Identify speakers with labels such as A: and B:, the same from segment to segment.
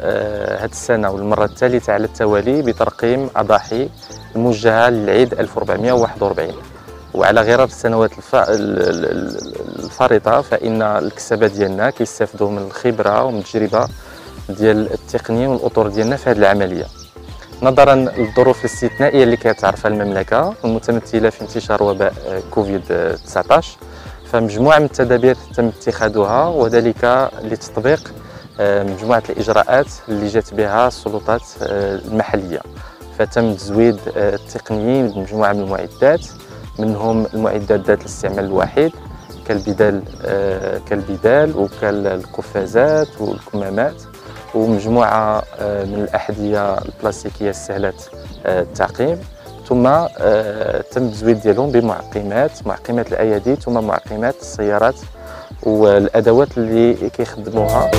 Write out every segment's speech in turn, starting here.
A: هذه السنة والمرة الثالثة على التوالي بترقيم أضاحي موجهة للعيد 1441 وعلى غرار السنوات الفارطة فإن الكسبة ديالنا كيستافدوا من الخبرة ومن التجربة ديال التقنيين والأطر ديالنا في هذه العملية. نظرا للظروف الاستثنائية اللي كتعرفها المملكة المتمثلة في انتشار وباء كوفيد 19 فمجموعة من التدابير تم اتخاذها وذلك لتطبيق آه، مجموعه الإجراءات اللي جات بها السلطات آه، المحلية. فتم تزويد آه، التقنيين بمجموعه من المعدات منهم المعدات ذات الاستعمال الواحد كالبدال كالبدال وكالقفازات والكمامات ومجموعه آه، من الأحذية البلاستيكية السهلة آه، التعقيم. ثم آه، تم التزويد ديالهم بمعقمات معقمات الأيادي ثم معقمات السيارات والأدوات اللي كيخدموها.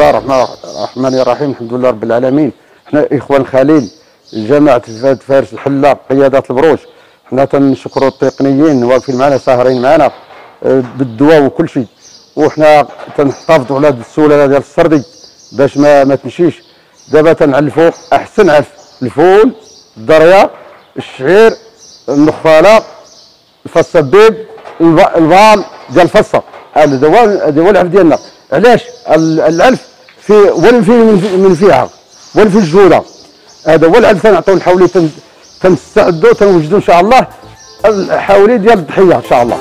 B: الله الرحمن الرحيم. الحمد لله رب العالمين. إحنا إخوان خليل جماعة فارس الحلاق قياده البروش حنا تنشكروا التقنيين واقفين معنا ساهرين معنا آه، بالدواء وكل شيء. وحنا تنحافظوا على هذه السلاله ديال السردي باش ما ما تمشيش. دابا تنعلفوا أحسن عف الفول الدريه الشعير النخالة البيض البال ديال الفصة. هذا هو العف ديالنا. علاش؟ العلف في ولن في من فيها ولن في الجوده هذا هو العلف تنعطيو الحولي تنستعدوا تنوجدوا إن شاء الله الحولي ديال الضحية إن شاء الله.